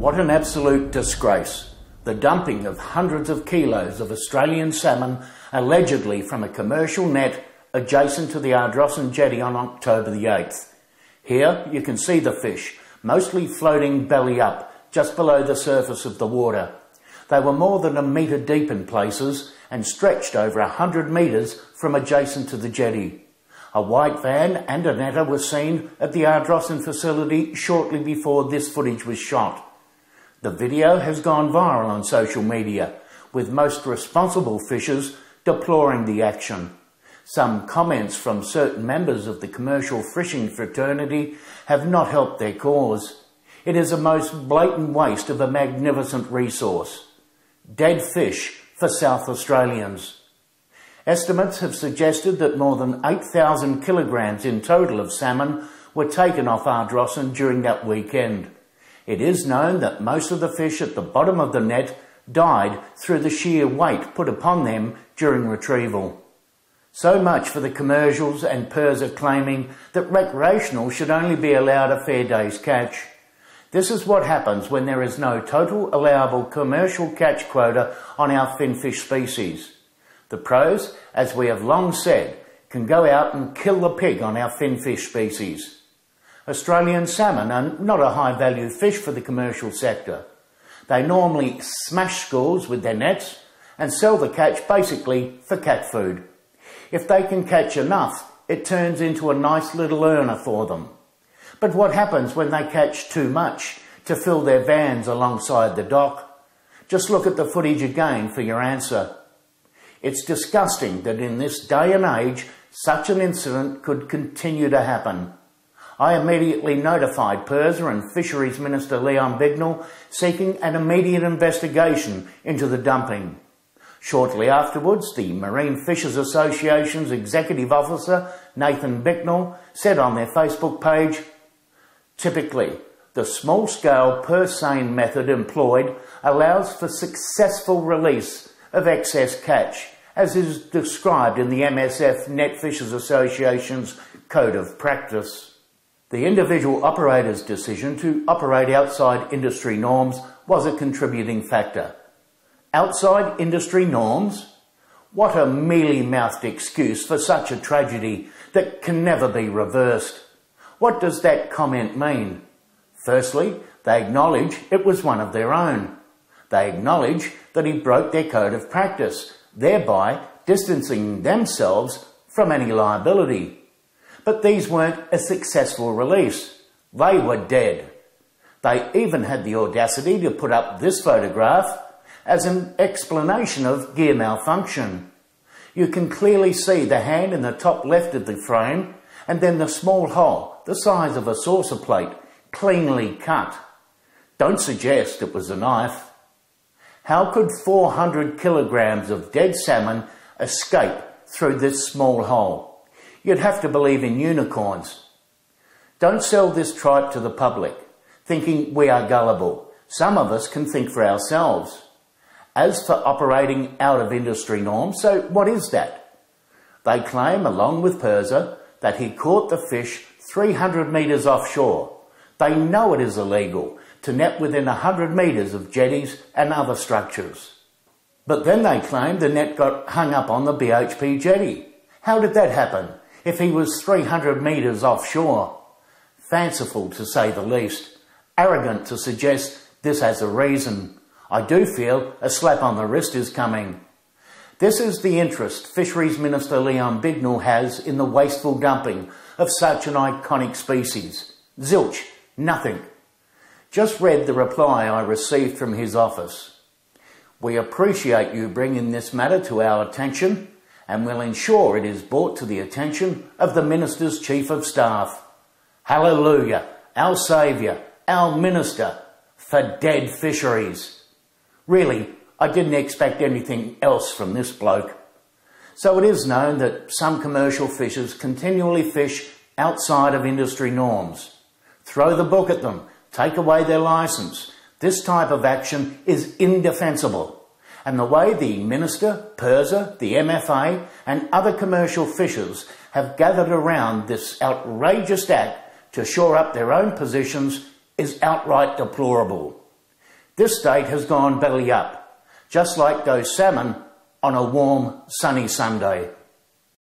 What an absolute disgrace. The dumping of hundreds of kilos of Australian salmon allegedly from a commercial net adjacent to the Ardrossan jetty on October the 8th. Here you can see the fish, mostly floating belly up, just below the surface of the water. They were more than a metre deep in places and stretched over a hundred metres from adjacent to the jetty. A white van and a netter were seen at the Ardrossan facility shortly before this footage was shot. The video has gone viral on social media, with most responsible fishers deploring the action. Some comments from certain members of the commercial fishing fraternity have not helped their cause. It is a most blatant waste of a magnificent resource. Dead fish for South Australians. Estimates have suggested that more than 8,000 kilograms in total of salmon were taken off Ardrossan during that weekend. It is known that most of the fish at the bottom of the net died through the sheer weight put upon them during retrieval. So much for the commercials and PIRSA claiming that recreational should only be allowed a fair day's catch. This is what happens when there is no total allowable commercial catch quota on our finfish species. The pros, as we have long said, can go out and kill the pig on our finfish species. Australian salmon are not a high value fish for the commercial sector. They normally smash schools with their nets and sell the catch basically for cat food. If they can catch enough, it turns into a nice little earner for them. But what happens when they catch too much to fill their vans alongside the dock? Just look at the footage again for your answer. It's disgusting that in this day and age, such an incident could continue to happen. I immediately notified PIRSA and Fisheries Minister Leon Bignell seeking an immediate investigation into the dumping. Shortly afterwards, the Marine Fishers Association's Executive Officer, Nathan Bicknell, said on their Facebook page, Typically, the small-scale purse seine method employed allows for successful release of excess catch, as is described in the MSF Net Fishers Association's Code of Practice. The individual operator's decision to operate outside industry norms was a contributing factor. Outside industry norms? What a mealy-mouthed excuse for such a tragedy that can never be reversed. What does that comment mean? Firstly, they acknowledge it was one of their own. They acknowledge that he broke their code of practice, thereby distancing themselves from any liability. But these weren't a successful release. They were dead. They even had the audacity to put up this photograph as an explanation of gear malfunction. You can clearly see the hand in the top left of the frame and then the small hole, the size of a saucer plate, cleanly cut. Don't suggest it was a knife. How could 400 kilograms of dead salmon escape through this small hole? You'd have to believe in unicorns. Don't sell this tripe to the public, thinking we are gullible. Some of us can think for ourselves. As for operating out of industry norms, so what is that? They claim, along with PIRSA, that he caught the fish 300 metres offshore. They know it is illegal to net within 100 metres of jetties and other structures. But then they claim the net got hung up on the BHP jetty. How did that happen? If he was 300 metres offshore. Fanciful to say the least. Arrogant to suggest this has a reason. I do feel a slap on the wrist is coming. This is the interest Fisheries Minister Leon Bignell has in the wasteful dumping of such an iconic species. Zilch, nothing. Just read the reply I received from his office. We appreciate you bringing this matter to our attention and will ensure it is brought to the attention of the Minister's Chief of Staff. Hallelujah, our Saviour, our Minister, for dead fisheries. Really, I didn't expect anything else from this bloke. So it is known that some commercial fishers continually fish outside of industry norms. Throw the book at them, take away their licence. This type of action is indefensible and the way the Minister, PIRSA, the MFA, and other commercial fishers have gathered around this outrageous act to shore up their own positions is outright deplorable. This date has gone belly up, just like those salmon on a warm, sunny Sunday.